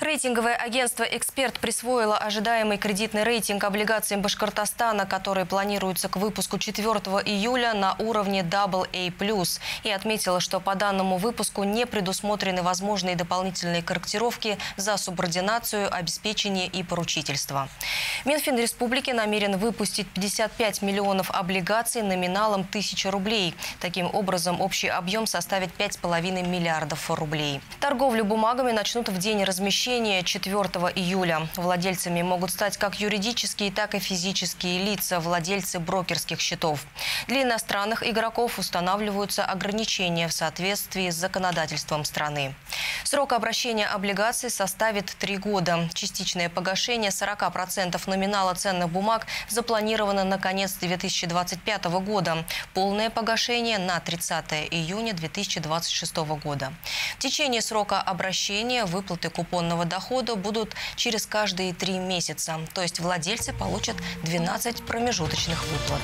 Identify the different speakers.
Speaker 1: Рейтинговое агентство «Эксперт» присвоило ожидаемый кредитный рейтинг облигациям Башкортостана, который планируется к выпуску 4 июля на уровне AA+, и отметило, что по данному выпуску не предусмотрены возможные дополнительные корректировки за субординацию, обеспечение и поручительство. Минфин республики намерен выпустить 55 миллионов облигаций номиналом 1000 рублей. Таким образом, общий объем составит 5,5 миллиардов рублей. Торговлю бумагами начнут в день размещения обращения 4 июля. Владельцами могут стать как юридические, так и физические лица, владельцы брокерских счетов. Для иностранных игроков устанавливаются ограничения в соответствии с законодательством страны. Срок обращения облигаций составит три года. Частичное погашение 40% номинала ценных бумаг запланировано на конец 2025 года. Полное погашение на 30 июня 2026 года. В течение срока обращения выплаты купонного дохода будут через каждые три месяца. То есть владельцы получат 12 промежуточных выплат.